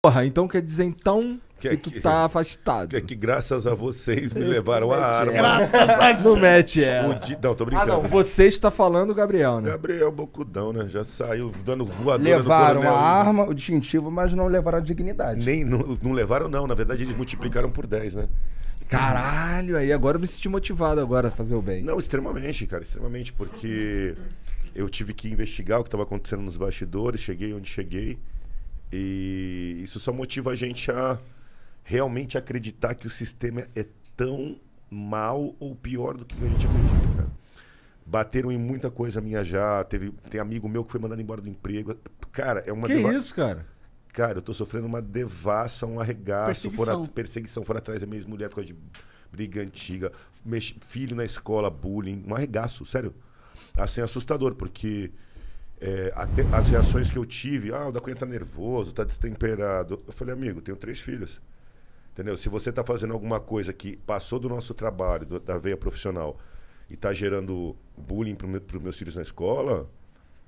Porra, então quer dizer então Que que, é tu que- tá afastado. É que graças a vocês me levaram a arma. Não mete essa. O di- Não, tô Ah, brincando. não. Você está falando, Gabriel, né? Gabriel Bocudão, né? Já saiu dando voadora Levaram a arma, o distintivo, mas não levaram a dignidade. Nem, não, não levaram, não. Na verdade, eles multiplicaram por 10, né? Caralho, aí agora eu me senti motivado agora a fazer o bem. Não, extremamente, cara, extremamente, porque eu tive que investigar o que estava acontecendo nos bastidores, cheguei onde cheguei, e isso só motiva a gente a realmente acreditar que o sistema é tão mal ou pior do que a gente acredita, cara. Bateram em muita coisa minha já, teve, tem amigo meu que foi mandado embora do emprego. Cara, é uma que deva- isso, cara? Cara, eu tô sofrendo uma devassa, um arregaço, Perseguição. fora, perseguição fora atrás da minha ex-mulher por causa de briga antiga, mex- filho na escola, bullying, um arregaço, sério. Assim, assustador, porque é, até as reações que eu tive, ah, o da Cunha tá nervoso, tá destemperado. Eu falei, amigo, tenho três filhos. Entendeu? Se você tá fazendo alguma coisa que passou do nosso trabalho, do- da veia profissional, e tá gerando bullying para meu, pros meus filhos na escola,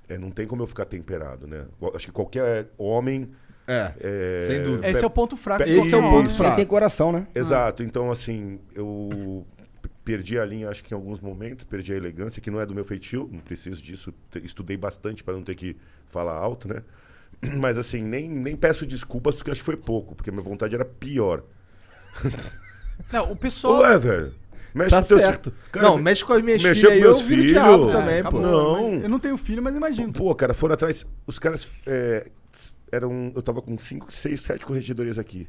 é, não tem como eu ficar temperado, né? Acho que qualquer homem É, é, sem dúvida. Esse é o ponto fraco. Esse é o ponto homem. fraco. Quem tem coração, né? Exato. Então, assim, eu perdi a linha, acho que em alguns momentos, perdi a elegância, que não é do meu feitio, não preciso disso. Estudei bastante para não ter que falar alto, né? Mas, assim, nem, nem peço desculpas, porque acho que foi pouco, porque minha vontade era pior. Não, o pessoal. Ué, velho. Mexe Tá certo. Cara, não, mexe com as minhas mexeu filhas com eu meus viro filhos. diabo É, também, acabou. pô. Não. Eu não tenho filho, mas imagino. Pô, cara, foram atrás. Os caras. é, eram. Eu tava com 5, 6, 7 corregedorias aqui.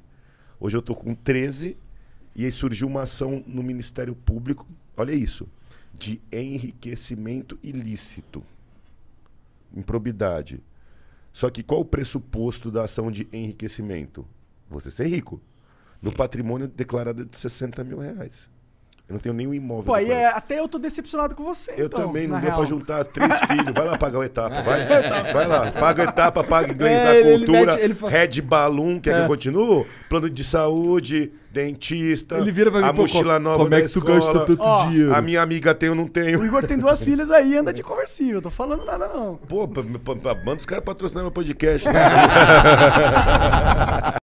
Hoje eu tô com 13. E aí surgiu uma ação no Ministério Público. Olha isso. De enriquecimento ilícito. Improbidade. Só que qual o pressuposto da ação de enriquecimento? Você ser rico. No patrimônio declarado de 60 mil reais. Eu não tenho nenhum imóvel. Pô, aí é, até eu tô decepcionado com você. Eu então, também, não na deu real. pra juntar três filhos. Vai lá pagar o etapa, vai. Vai lá, paga o etapa, paga inglês É, da ele- ele cultura, mete- ele Red Balloon, quer que É. eu continue? Plano de saúde, dentista, Ele vira pra mim, a mochila nova como é que tu escola, gasta tanto Ó, dinheiro? A minha amiga tem, eu não O tenho. Igor tem duas filhas aí anda de conversível. Eu tô falando nada, não. Pô, manda os caras patrocinar meu podcast. Né?